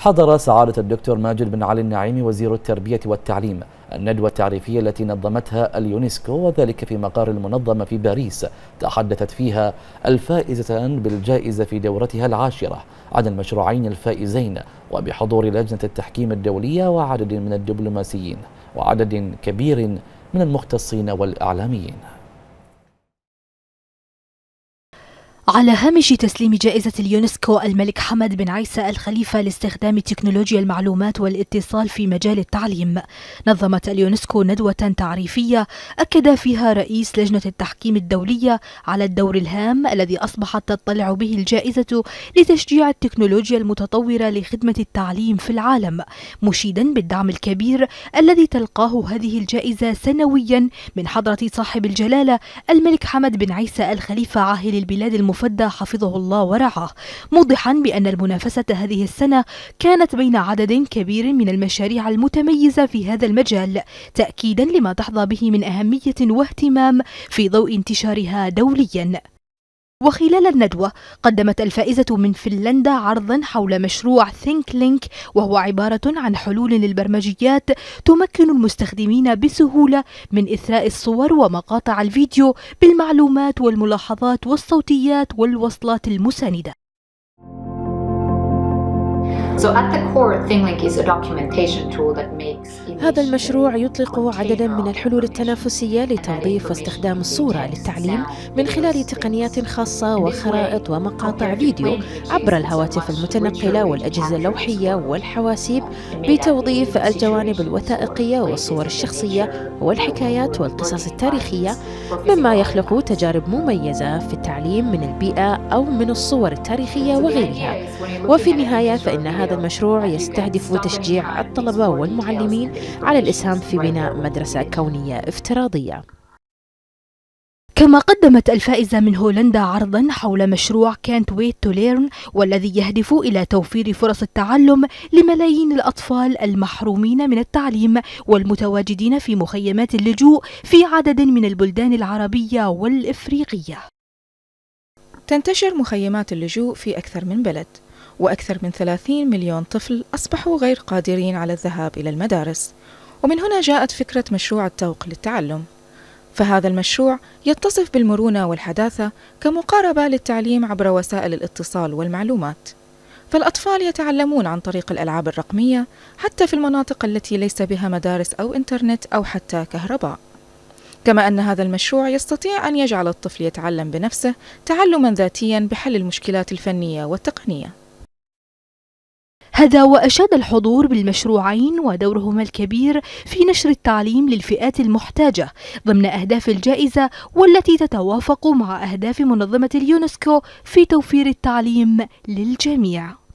حضر سعادة الدكتور ماجد بن علي النعيمي وزير التربية والتعليم الندوة التعريفية التي نظمتها اليونسكو وذلك في مقر المنظمة في باريس. تحدثت فيها الفائزة بالجائزة في دورتها العاشرة عن المشروعين الفائزين وبحضور لجنة التحكيم الدولية وعدد من الدبلوماسيين وعدد كبير من المختصين والإعلاميين. على هامش تسليم جائزة اليونسكو الملك حمد بن عيسى الخليفة لاستخدام تكنولوجيا المعلومات والاتصال في مجال التعليم. نظمت اليونسكو ندوة تعريفية أكد فيها رئيس لجنة التحكيم الدولية على الدور الهام الذي أصبحت تضطلع به الجائزة لتشجيع التكنولوجيا المتطورة لخدمة التعليم في العالم مشيدا بالدعم الكبير الذي تلقاه هذه الجائزة سنويا من حضرة صاحب الجلالة الملك حمد بن عيسى الخليفة عاهل البلاد المفروض المفدى حفظه الله ورعاه موضحا بأن المنافسة هذه السنة كانت بين عدد كبير من المشاريع المتميزة في هذا المجال تأكيدا لما تحظى به من أهمية واهتمام في ضوء انتشارها دوليا. وخلال الندوة قدمت الفائزة من فنلندا عرضا حول مشروع ثينك لينك وهو عبارة عن حلول للبرمجيات تمكن المستخدمين بسهولة من إثراء الصور ومقاطع الفيديو بالمعلومات والملاحظات والصوتيات والوصلات المساندة. هذا المشروع يطلق عددا من الحلول التنافسية لتوظيف واستخدام الصورة للتعليم من خلال تقنيات خاصة وخرائط ومقاطع فيديو عبر الهواتف المتنقلة والأجهزة اللوحية والحواسيب بتوظيف الجوانب الوثائقية والصور الشخصية والحكايات والقصص التاريخية مما يخلق تجارب مميزة في التعليم من البيئة أو من الصور التاريخية وغيرها. وفي النهاية فإن هذا المشروع يستهدف تشجيع الطلبة والمعلمين على الإسهام في بناء مدرسة كونية افتراضية. كما قدمت الفائزة من هولندا عرضا حول مشروع كانت ويت تو ليرن والذي يهدف إلى توفير فرص التعلم لملايين الأطفال المحرومين من التعليم والمتواجدين في مخيمات اللجوء في عدد من البلدان العربية والإفريقية. تنتشر مخيمات اللجوء في أكثر من بلد. وأكثر من 30 مليون طفل أصبحوا غير قادرين على الذهاب إلى المدارس. ومن هنا جاءت فكرة مشروع التوق للتعلم. فهذا المشروع يتصف بالمرونة والحداثة كمقاربة للتعليم عبر وسائل الاتصال والمعلومات. فالأطفال يتعلمون عن طريق الألعاب الرقمية حتى في المناطق التي ليس بها مدارس أو إنترنت أو حتى كهرباء. كما أن هذا المشروع يستطيع أن يجعل الطفل يتعلم بنفسه تعلما ذاتيا بحل المشكلات الفنية والتقنية. هذا وأشاد الحضور بالمشروعين ودورهما الكبير في نشر التعليم للفئات المحتاجة ضمن أهداف الجائزة والتي تتوافق مع أهداف منظمة اليونسكو في توفير التعليم للجميع.